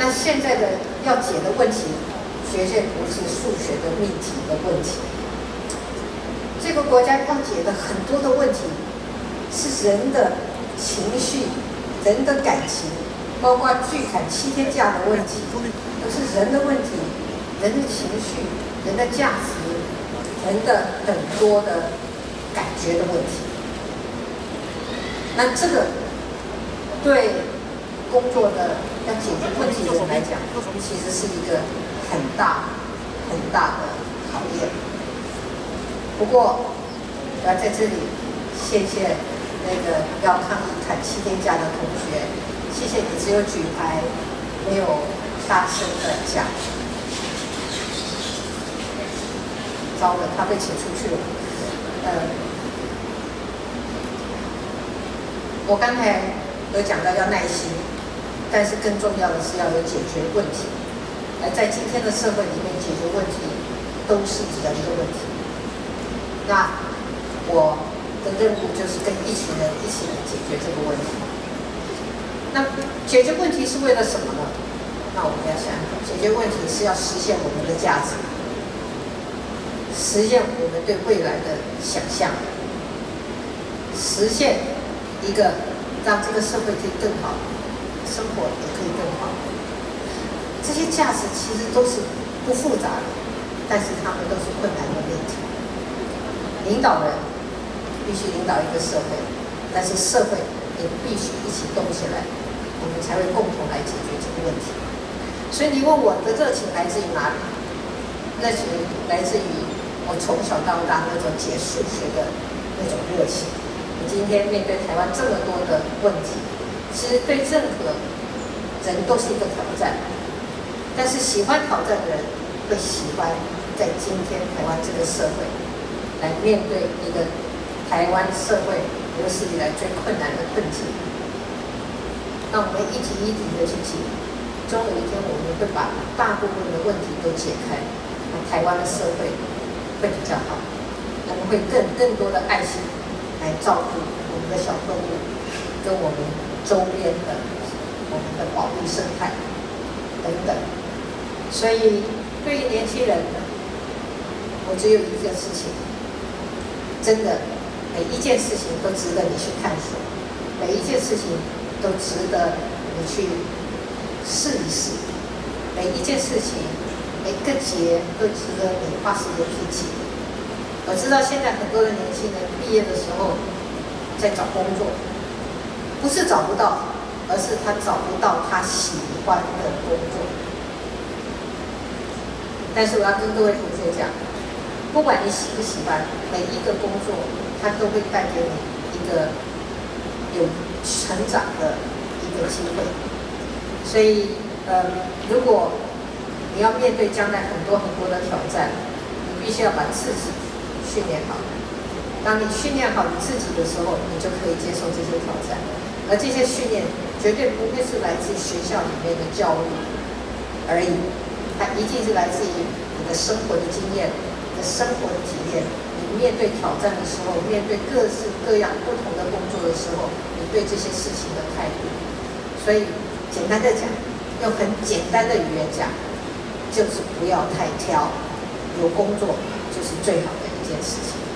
那现在的要解的问题，绝对不是数学的命题的问题。这个国家要解的很多的问题，是人的情绪、人的感情，包括拒产七天假的问题，都是人的问题，人的情绪、人的价值、人的很多的感觉的问题。那这个对工作的要解决问题的人来讲，其实是一个很大很大的考验。不过，我要在这里谢谢那个要抗议砍七天假的同学，谢谢你只有举牌，没有大声的讲。糟了，他被请出去了。呃，我刚才有讲到要耐心，但是更重要的是要有解决问题。而在今天的社会里面，解决问题都是人的问题。那我的任务就是跟一群人一起来解决这个问题。那解决问题是为了什么呢？那我们要想，解决问题是要实现我们的价值。实现我们对未来的想象，实现一个让这个社会可以更好，生活也可以更好。这些价值其实都是不复杂的，但是他们都是困难的问题。领导人必须领导一个社会，但是社会也必须一起动起来，我们才会共同来解决这个问题。所以你问我的热情来自于哪里？热情来自于。我从小到大那种解数学的那种热情，我今天面对台湾这么多的问题，其实对任何人都是一个挑战。但是喜欢挑战的人会喜欢在今天台湾这个社会来面对一个台湾社会有史以来最困难的困境。那我们一题一题的去解，终有一天我们会把大部分的问题都解开，那台湾的社会。会比较好，我们会更更多的爱心来照顾我们的小动物，跟我们周边的我们的保育生态等等。所以对于年轻人，我只有一件事情，真的每一件事情都值得你去探索，每一件事情都值得你去试一试，每一件事情。每个节都值得你花时间去记。我知道现在很多的年轻人毕业的时候在找工作，不是找不到，而是他找不到他喜欢的工作。但是我要跟各位同学讲，不管你喜不喜欢，每一个工作，它都会带给你一个有成长的一个机会。所以，呃，如果你要面对将来很多很多的挑战，你必须要把自己训练好。当你训练好你自己的时候，你就可以接受这些挑战。而这些训练绝对不会是来自学校里面的教育而已，它一定是来自于你的生活的经验、你的生活的体验。你面对挑战的时候，面对各式各样不同的工作的时候，你对这些事情的态度。所以，简单的讲，用很简单的语言讲。就是不要太挑，有工作就是最好的一件事情。